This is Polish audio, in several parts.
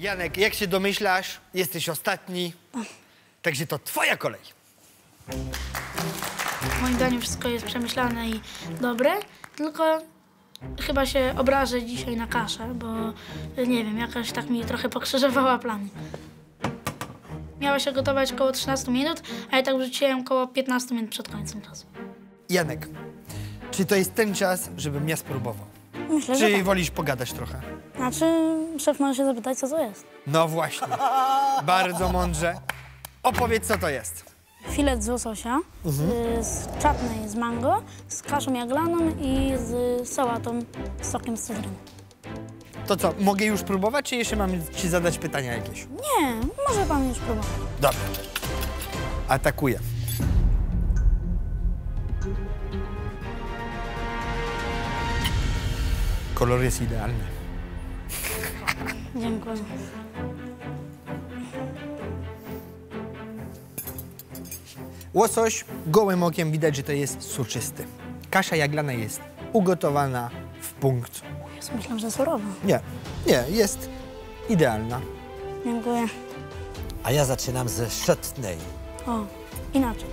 Janek, jak się domyślasz, jesteś ostatni, także to twoja kolej. Moim zdaniem wszystko jest przemyślane i dobre, tylko chyba się obrażę dzisiaj na kaszę, bo nie wiem, jakaś tak mi trochę pokrzyżowała plany. Miała się gotować około 13 minut, a ja tak wrzuciłem około 15 minut przed końcem czasu. Janek, czy to jest ten czas, żebym ja spróbował? Myślę, że Czy tak. wolisz pogadać trochę? Znaczy, szef może się zapytać, co to jest. No właśnie, bardzo mądrze. Opowiedz, co to jest. Filet z łososia, z, z czatnej z mango, z kaszą jaglaną i z sałatą z sokiem z cytryny. To co, mogę już próbować, czy jeszcze mam ci zadać pytania jakieś? Nie, może pan już próbować. Dobra. Atakuję. Kolor jest idealny. Dziękuję. Łosoś gołym okiem widać, że to jest soczysty. Kasza jaglana jest ugotowana w punkt. Jezu, myślałam, że surowa. Nie, nie, jest idealna. Dziękuję. A ja zaczynam ze szatnej. O, inaczej.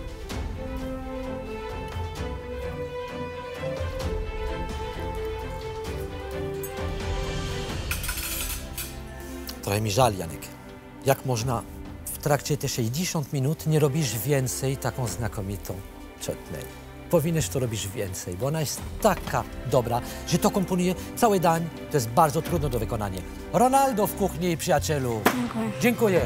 Trochę mi żal, Janek. Jak można w trakcie te 60 minut nie robisz więcej taką znakomitą czatnej? Powinieneś to robić więcej, bo ona jest taka dobra, że to komponuje cały dań. To jest bardzo trudno do wykonania. Ronaldo w kuchni, przyjacielu. Dziękuję. Dziękuję.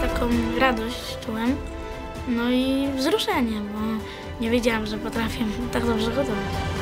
Taką radość czułem, no i wzruszenie, bo nie wiedziałam, że potrafię tak dobrze gotować.